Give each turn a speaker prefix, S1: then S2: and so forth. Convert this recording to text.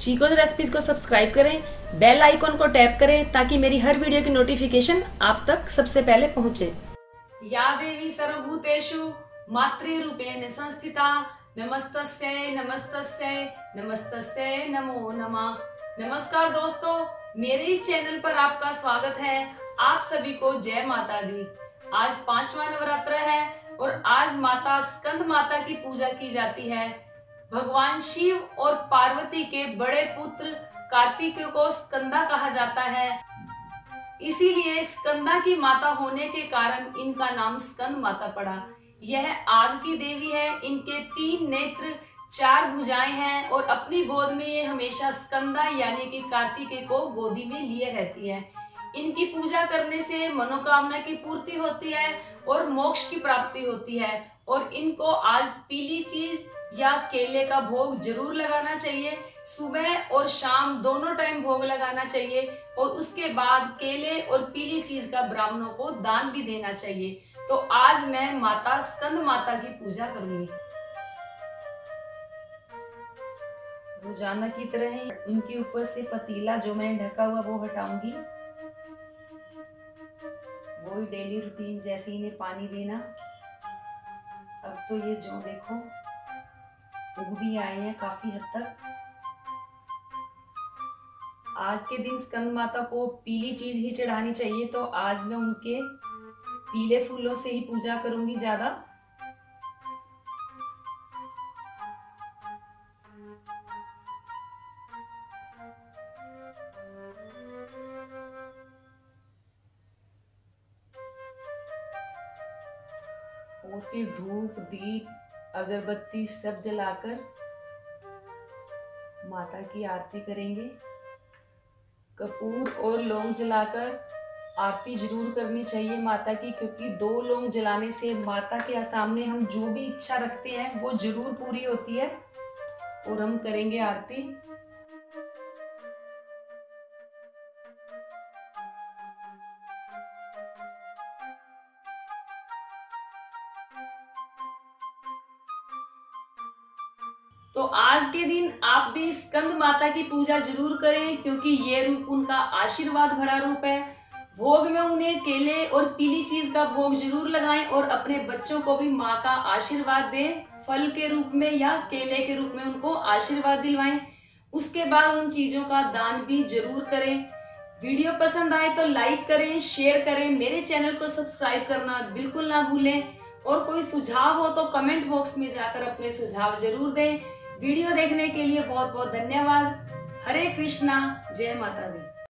S1: चीकोज recipes को subscribe करें, bell icon को टैप करें ताकि मेरी हर वीडियो की नोटिफिकेशन आप तक सबसे पहले पहुँचे। या देवी सर्वभूतेषु मातृरूपेण संस्थिता। नमस्तस्यै नमस्तस्यै नमस्तस्यै नमो नमः। नमस्कार दोस्तों, मेरे इस चैनल पर आपका स्वागत है। आप सभी को जय माता दी। आज पांचवा नवरात्र है और आज माता स्कंद माता की पूजा की जाती है। भगवान शिव और पार्वती के बड़े पुत्र कार्तिक को स्कंदा कहा जाता है। इसीलिए स्कंदा की माता होने के कारण इनका नाम स्कंद माता पड़ा। यह आग की देवी है, इनके तीन नेत्र, चार भुजाएँ हैं और अपनी गोद में ये हमेशा स्कंदा यानी कि कार्तिकेय को गोदी में लिए रहती है। इनकी पूजा करने से मनोकामना की पूर्ति होती है और मोक्ष की प्राप्ति होती है और इनको आज पीली चीज़ या केले का भोग ज़रूर लगाना चाहिए। सुबह और शाम दोनों टाइम भोग लगाना चाहिए और उसके बाद केले और पीली चीज़ का ब्राह्मणों को दान भी देना चाहिए। तो आज मैं माता स्कंद माता की पूजा करूँगी। रोज़ाना की तरह ही उनके ऊपर से पतीला जो मैंने ढका हुआ वो हटाऊँगी। वो डेली रूटीन जैसे इन्हें पानी देना। अब तो ये जो देखो। उग भी आए हैं काफ़ी हद तक। आज के दिन स्कंद माता को पीली चीज़ ही चढ़ानी चाहिए तो आज मैं उनके पीले फूलों से ही पूजा करूँगी ज़्यादा। और फिर धूप, दीप अगरबत्ती सब जलाकर माता की आरती करेंगे। कपूर और लौंग जलाकर आरती ज़रूर करनी चाहिए माता की, क्योंकि दो लौंग जलाने से माता के सामने हम जो भी इच्छा रखते हैं, वो ज़रूर पूरी होती है और हम करेंगे आरती। तो आज के दिन आप भी स्कंद माता की पूजा ज़रूर करें, क्योंकि ये रूप उनका आशीर्वाद भरा रूप है। भोग में उन्हें केले और पीली चीज़ का भोग ज़रूर लगाएँ और अपने बच्चों को भी माँ का आशीर्वाद दें। फल के रूप में या केले के रूप में उनको आशीर्वाद दिलवाएँ। उसके बाद उन चीज़ों का दान भी ज़रूर करें। वीडियो पसंद आए तो लाइक करें, शेयर करें, मेरे चैनल को सब्सक्राइब करना बिल्कुल ना भूलें। और कोई सुझाव हो तो कमेंट बॉक्स में जाकर अपने सुझाव ज़रूर दें। वीडियो देखने के लिए बहुत बहुत धन्यवाद। हरे कृष्णा जय माता दी।